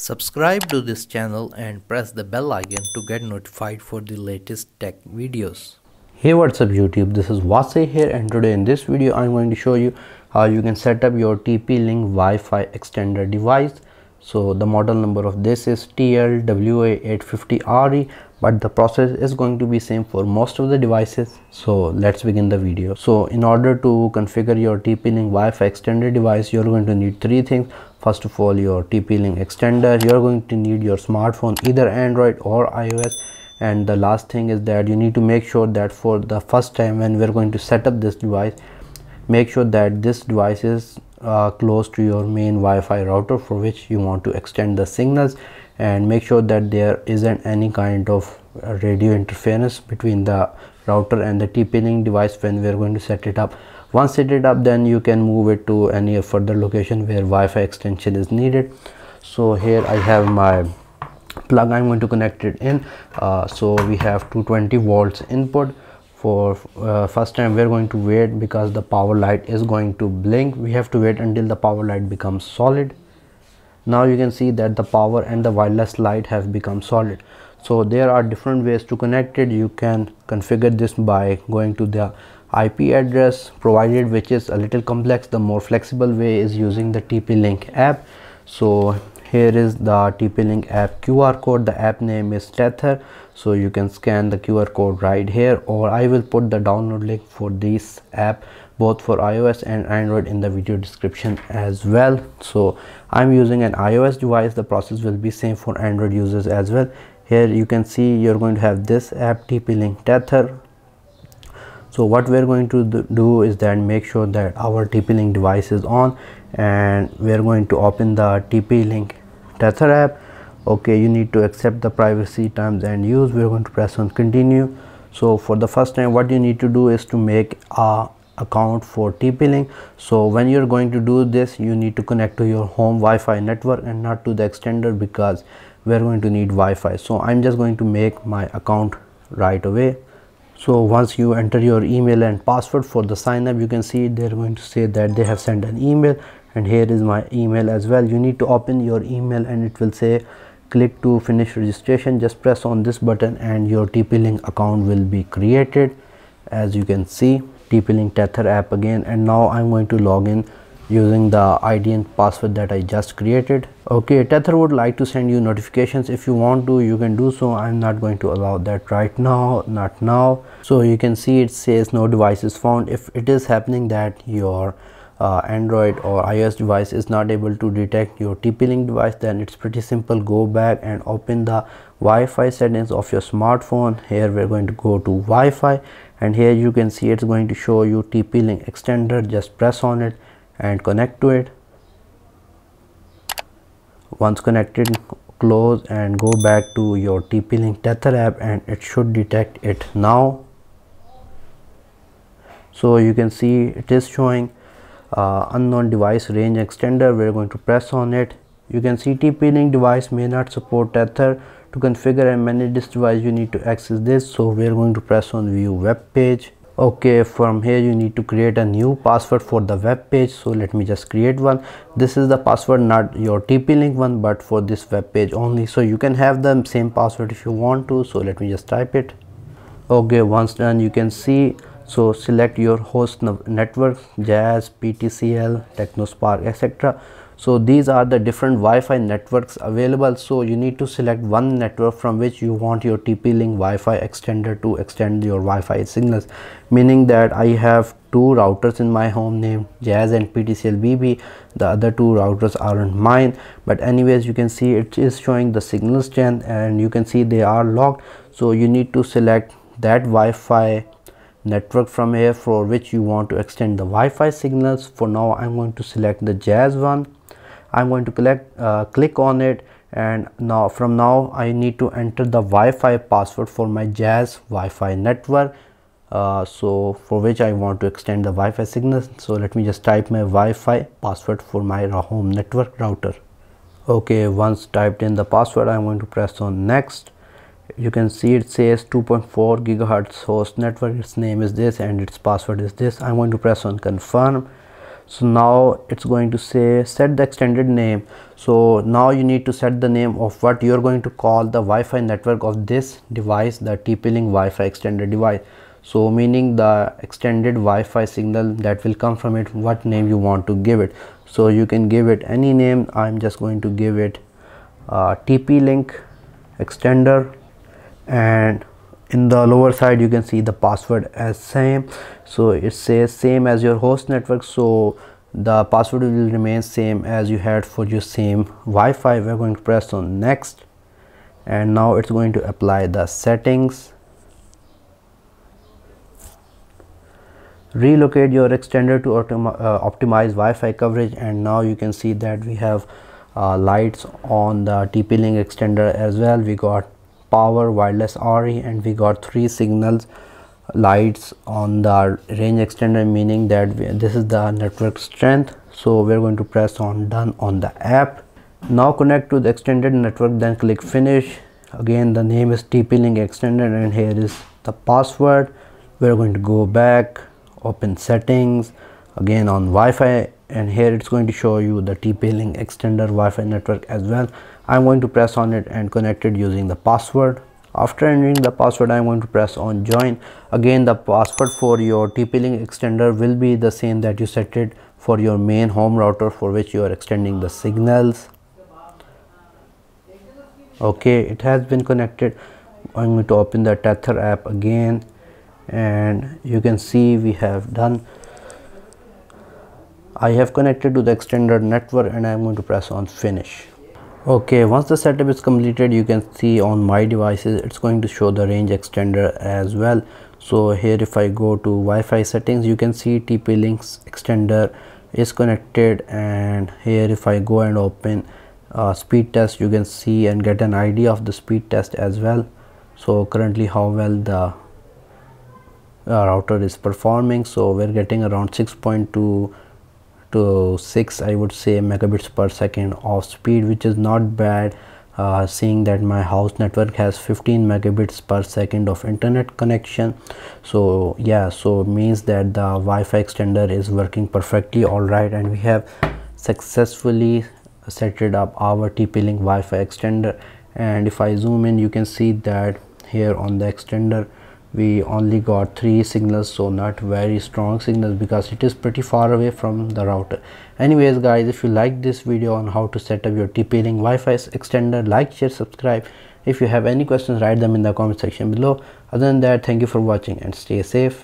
Subscribe to this channel and press the bell icon to get notified for the latest tech videos. Hey what's up YouTube this is Wasay here and today in this video I'm going to show you how you can set up your TP-Link Wi-Fi extender device. So the model number of this is TLWA850RE but the process is going to be same for most of the devices. So let's begin the video. So in order to configure your TP-Link Wi-Fi extender device you're going to need three things. First of all your TP-Link extender. You're going to need your smartphone either Android or iOS. And the last thing is that you need to make sure that for the first time when we're going to set up this device make sure that this device is uh, close to your main Wi-Fi router for which you want to extend the signals and make sure that there isn't any kind of radio interference between the router and the TP-Link device when we're going to set it up. Once set it up then you can move it to any further location where Wi-Fi extension is needed. So here I have my plug I'm going to connect it in. Uh, so we have 220 volts input for uh, first time we're going to wait because the power light is going to blink. We have to wait until the power light becomes solid. Now you can see that the power and the wireless light have become solid. So there are different ways to connect it. You can configure this by going to the IP address provided which is a little complex the more flexible way is using the TP-Link app. So here is the TP-Link app QR code. The app name is Tether. So you can scan the QR code right here or I will put the download link for this app both for iOS and Android in the video description as well. So I'm using an iOS device. The process will be same for Android users as well. Here you can see you're going to have this app TP-Link Tether. So what we're going to do is that make sure that our TP-Link device is on and we're going to open the TP-Link Tether app okay you need to accept the privacy terms and use. We're going to press on continue. So for the first time what you need to do is to make a account for TP-Link so when you're going to do this you need to connect to your home Wi-Fi network and not to the extender because we're going to need Wi-Fi. So I'm just going to make my account right away. So once you enter your email and password for the sign up you can see they're going to say that they have sent an email and here is my email as well you need to open your email and it will say click to finish registration just press on this button and your TP-Link account will be created as you can see TP-Link Tether app again and now I'm going to log in using the ID and password that I just created. Okay, Tether would like to send you notifications. If you want to, you can do so. I'm not going to allow that right now, not now. So you can see it says no devices found. If it is happening that your uh, Android or iOS device is not able to detect your TP-Link device, then it's pretty simple. Go back and open the Wi-Fi settings of your smartphone. Here we're going to go to Wi-Fi and here you can see it's going to show you TP-Link extender just press on it and connect to it once connected close and go back to your TP-Link Tether app and it should detect it now so you can see it is showing uh, unknown device range extender we're going to press on it. You can see TP-Link device may not support Tether. To configure and manage this device you need to access this. So we are going to press on view web page. Okay from here you need to create a new password for the web page. So let me just create one. This is the password not your TP-Link one but for this web page only. So you can have the same password if you want to. So let me just type it. Okay once done you can see so select your host network jazz ptcl technospark etc so these are the different Wi-Fi networks available. So you need to select one network from which you want your TP-Link Wi-Fi extender to extend your Wi-Fi signals. Meaning that I have two routers in my home named Jazz and PTCL BB the other two routers aren't mine. But anyways you can see it is showing the signal strength and you can see they are locked. So you need to select that Wi-Fi network from here for which you want to extend the Wi-Fi signals. For now I'm going to select the Jazz one. I'm going to collect, uh, click on it. And now from now I need to enter the Wi-Fi password for my Jazz Wi-Fi network. Uh, so for which I want to extend the Wi-Fi signal so let me just type my Wi-Fi password for my home network router. Okay once typed in the password I'm going to press on next you can see it says 2.4 gigahertz host network. Its name is this and its password is this. I'm going to press on confirm. So now it's going to say set the extended name. So now you need to set the name of what you're going to call the Wi-Fi network of this device the TP-Link Wi-Fi extended device. So meaning the extended Wi-Fi signal that will come from it what name you want to give it. So you can give it any name. I'm just going to give it uh, TP-Link extender and in the lower side you can see the password as same. So it says same as your host network. So the password will remain same as you had for your same Wi-Fi. We're going to press on next. And now it's going to apply the settings. Relocate your extender to uh, optimize Wi-Fi coverage. And now you can see that we have uh, lights on the TP-Link extender as well. We got power wireless RE and we got three signals lights on the range extender meaning that we, this is the network strength. So we're going to press on done on the app. Now connect to the extended network then click finish. Again the name is TP-Link extended and here is the password. We're going to go back open settings. Again on Wi-Fi and here it's going to show you the TP-Link extender Wi-Fi network as well. I'm going to press on it and connect it using the password. After entering the password I'm going to press on join. Again the password for your TP-Link extender will be the same that you set it for your main home router for which you are extending the signals. Okay it has been connected. I'm going to open the Tether app again and you can see we have done I have connected to the extended network and I'm going to press on finish. Okay once the setup is completed you can see on my devices it's going to show the range extender as well. So here if I go to Wi-Fi settings you can see TP-Link's extender is connected. And here if I go and open uh, speed test you can see and get an idea of the speed test as well. So currently how well the uh, router is performing. So we're getting around 6.2 to 6 I would say megabits per second of speed which is not bad uh, seeing that my house network has 15 megabits per second of internet connection. So yeah so means that the Wi-Fi extender is working perfectly all right and we have successfully set it up our TP-Link Wi-Fi extender. And if I zoom in you can see that here on the extender we only got three signals so not very strong signals because it is pretty far away from the router. Anyways guys if you like this video on how to set up your TP-Link Wi-Fi extender like share subscribe. If you have any questions write them in the comment section below. Other than that thank you for watching and stay safe